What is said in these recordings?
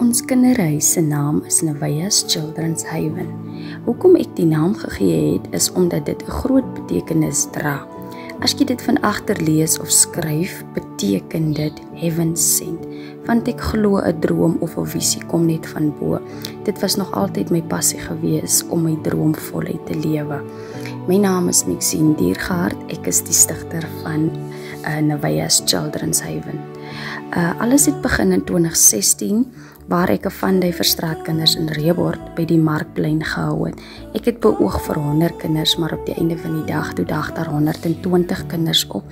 Ons kinderhuis se naam is Nevaya's Children's Haven. Hoekom ek die naam gegee het is omdat dit 'n groot betekenis dra. As jy dit van agter lees of skryf, beteken dit heaven sent, want ek glo 'n droom of 'n visie kom net van bo. Dit was nog altyd my passie gewees om my droom voluit te lewe. My naam is Maxine Diergaard. Ek is die stigter van uh, Nevaya's Children's Haven. Uh alles het begin in 2016 waar ek 'n vande vir straatkinders in Reebord by die markplein gehou het. Ek het beoog vir 100 kinders, maar op die einde van die dag toe dag daar 120 kinders op.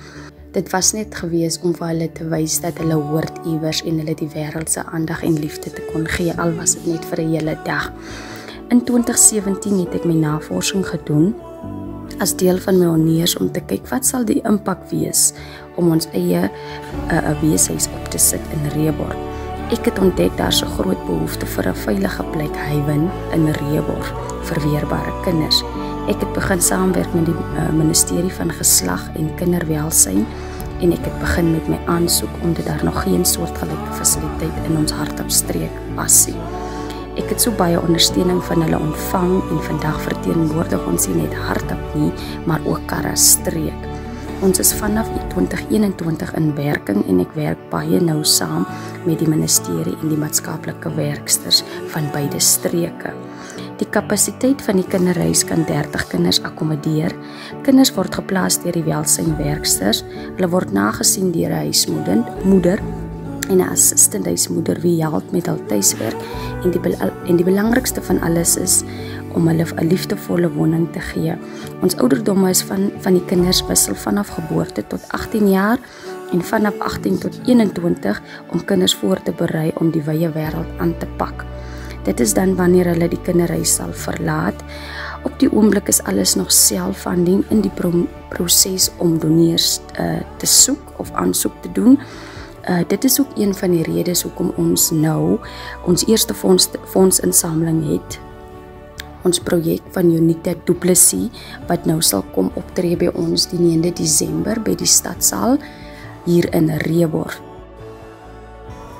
Dit was net gewees om vir hulle te wys dat hulle hoort iewers en hulle die wêreld se aandag en liefde te kon gee al was dit net vir 'n hele dag. In 2017 het ek my navorsing gedoen as deel van my honneurs om te kyk wat sal die impak wees om ons eie 'n uh, weeshuis op te sit in Reebord. Ek het ontdek daar's 'n groot behoefte vir 'n veilige plek hywen in Reebor vir weerbare kinders. Ek het begin saamwerk met die uh, ministerie van geslag en kinderwelsyn en ek het begin met my aansoek omdat daar nog geen soortgelyke fasiliteit in ons hartopstreek was nie. Ek het so baie ondersteuning van hulle ontvang en vandag verteenwoordig ons nie net hartop nie, maar ook Karastreek. Ons is vanaf 2021 in werking en ek werk baie nou saam met die ministerie en die maatskaplike werksters van beide streke. Die kapasiteit van die kinderhuis kan 30 kinders akkommodeer. Kinders word geplaas deur die welsynwerksters. Hulle word nagesien deur 'n huismoeder, moeder en 'n assistenthuismoeder wie help met hul tuiswerk en die en die belangrikste van alles is om hulle 'n liefdevolle woning te gee. Ons ouderdomme is van van die kinders wissel vanaf geboorte tot 18 jaar en vanaf 18 tot 21 om kinders voor te berei om die wye wêreld aan te pak. Dit is dan wanneer hulle die kinderhuis sal verlaat. Op die oomblik is alles nog self-funding in die pro proses om doneurs uh, te soek of aansoek te doen. Uh, dit is ook een van die redes hoekom ons nou ons eerste fonds fondsinsameling het ons projek van Unita Du Plessis wat nou sal kom optree by ons die 9de Desember by die stadsaal hier in Reebor.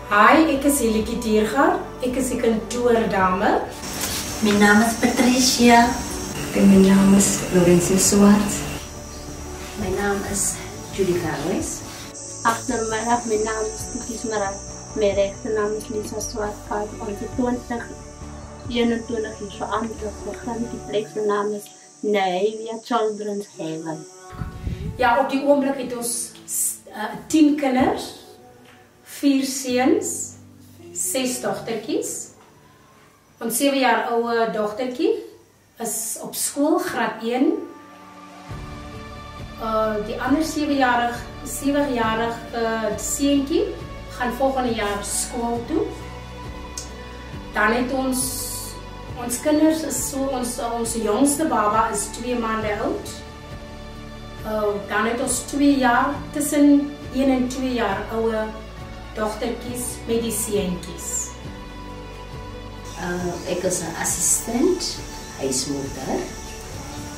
Hi, ek is Helikie Diergaard. Ek is die kantoordame. My naam is Patricia. En my naam is Lorenzo Swart. My naam is Julie Carles. Agtermiddag, my naam is Tikis Marat. My regte naam is Lisa Swart. Ons is 20 21 is verander begin die plek se naam is Navia Children's Haven. Ja, op die oomblik het ons uh, 10 kinders, 4 seuns, 6 dogtertjies. Ons 7 jaar oue dogtertjie is op skool graad 1. Uh die ander 7-jarige 7-jarige uh, seentjie gaan volgende jaar skool toe. Dan het ons Ons kinders is so ons ons jongste baba is 2 maande oud. Uh dan het ons 2 jaar tussen 1 en 2 jaar oue dogtertjies met die seentjies. Uh ek is 'n assistent, huismoeder.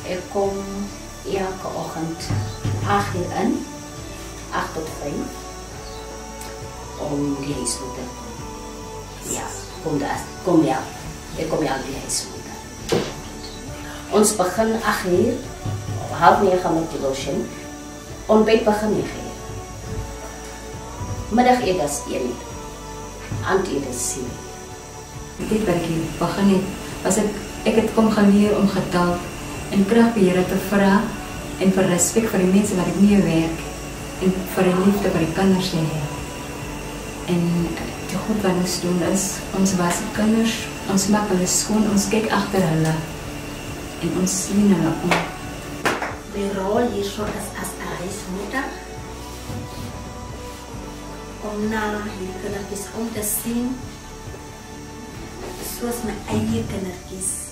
Ek kom elke oggend 8 uur in, 8 tot 5 om die huismoeder. Ja, kom daar, kom ja. Ek kom al die huis toe. Ons begin 8 uur, half 9 met die lotion. Ontbyt begin 9 uur. Middag eet as 1 uur. Aand eet as 7 uur. Dit werkie begin het, was ek ek het kom geleer om getal en krag by Here te vra en vir respek vir die mense wat ek mee werk en vir die liefde vir die kinders hê. En die goed wat ons doen is, ons was kinders Ons maak hulle skoon, ons kyk agter hulle en ons sien hulle om. Die rol hierso is as 'n huismoeder om na hierdie kindertjies om te sien soos my eie kindertjies